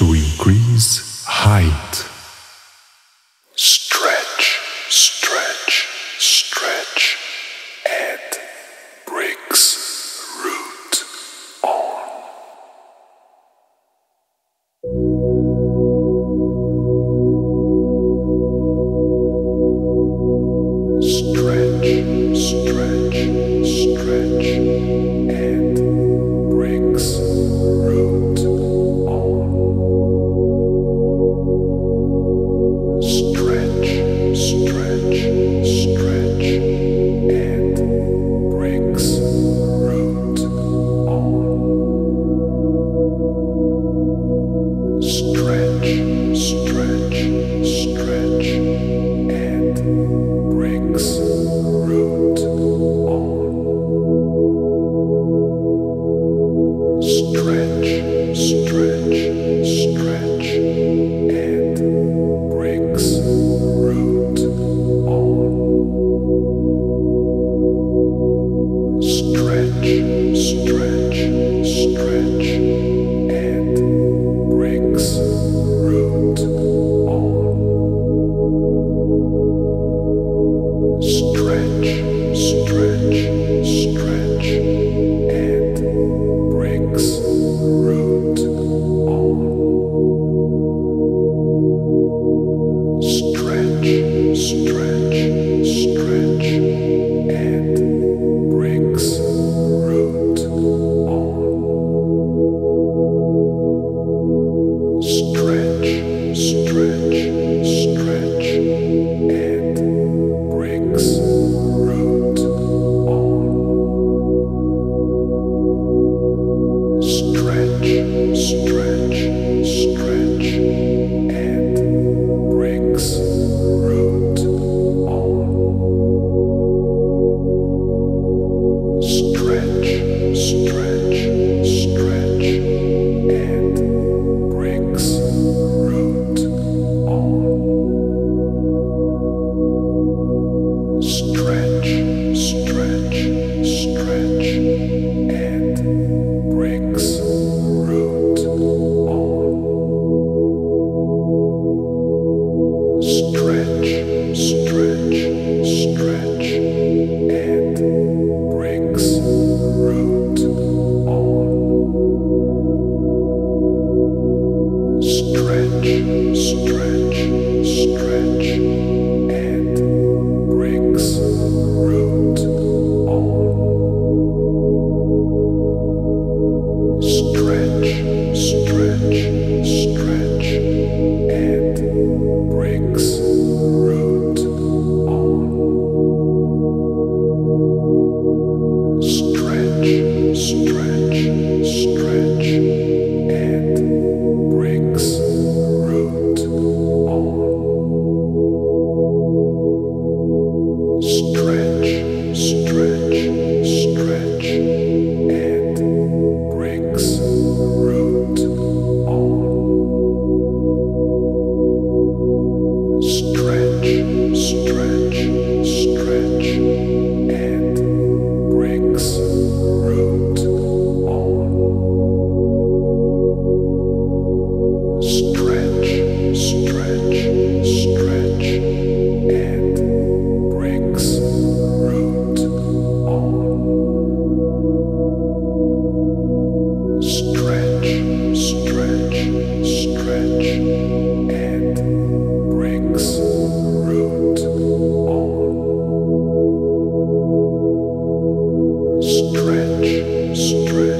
to increase height. Stretch, stretch, stretch, stretch, stretch,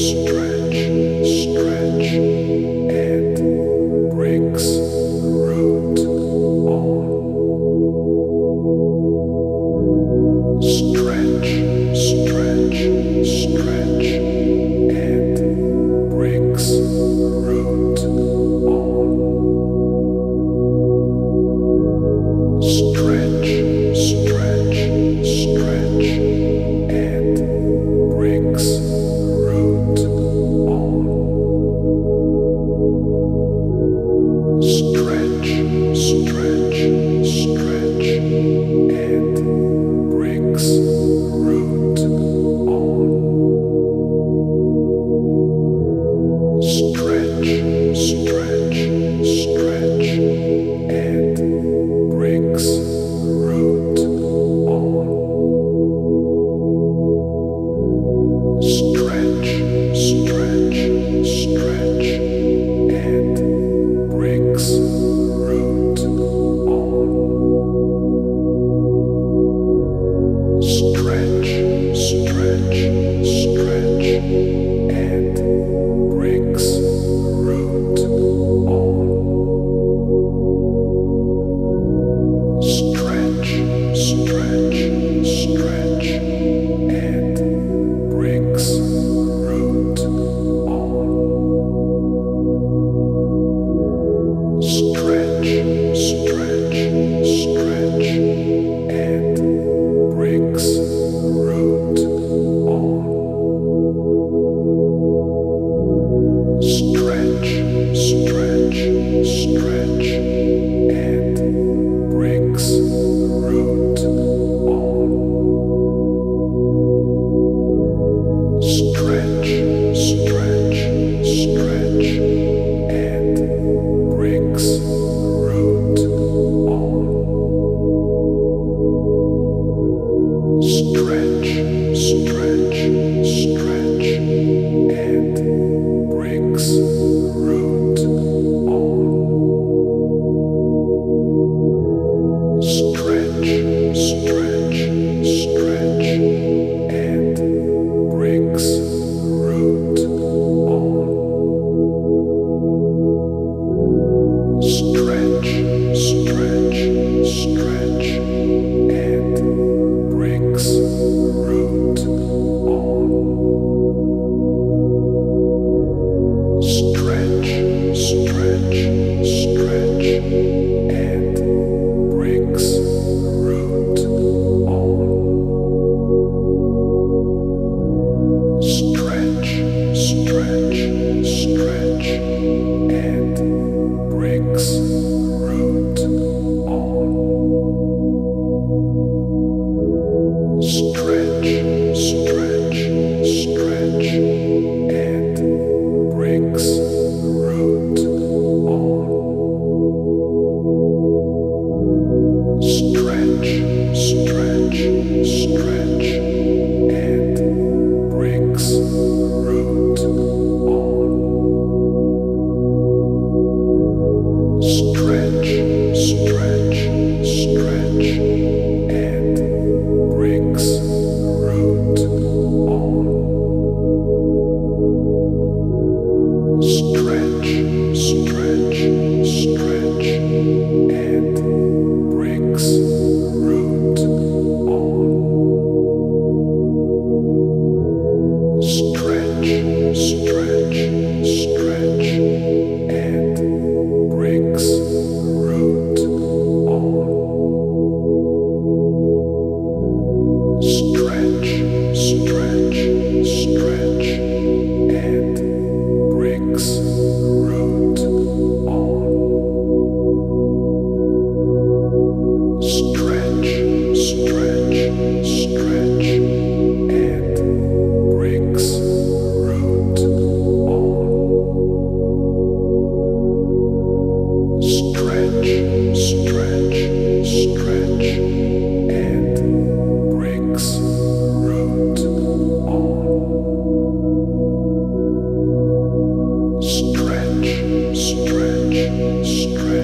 stretch,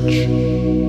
morte.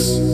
Breaks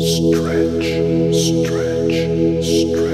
Stretch, stretch, stretch,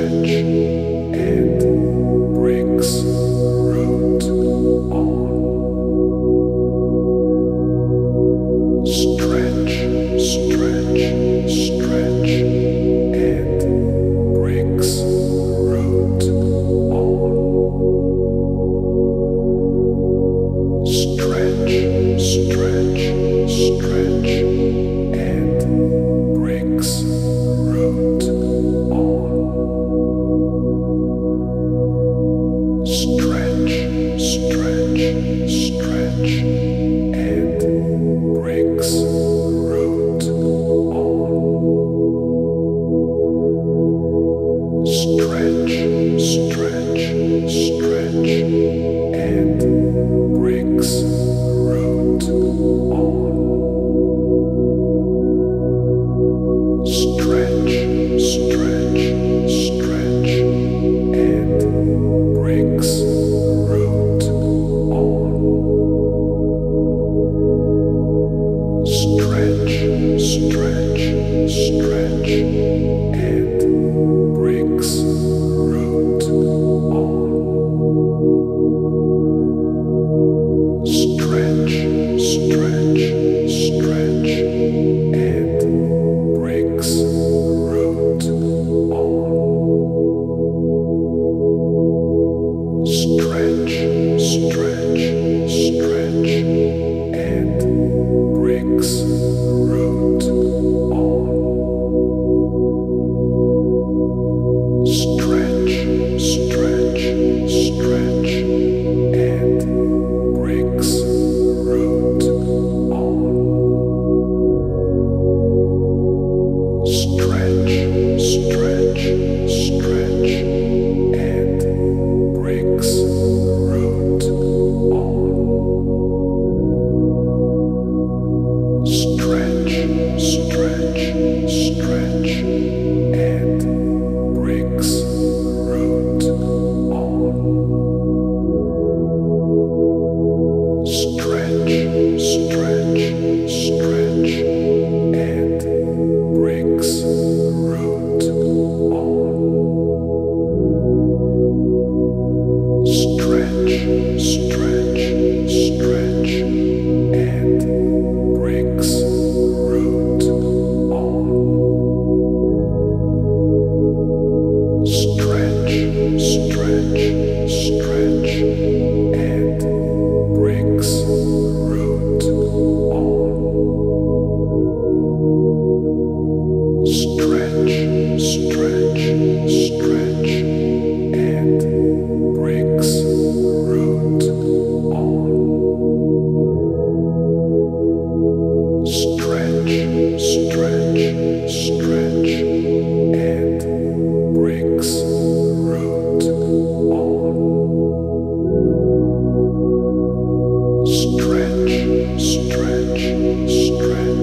stretch,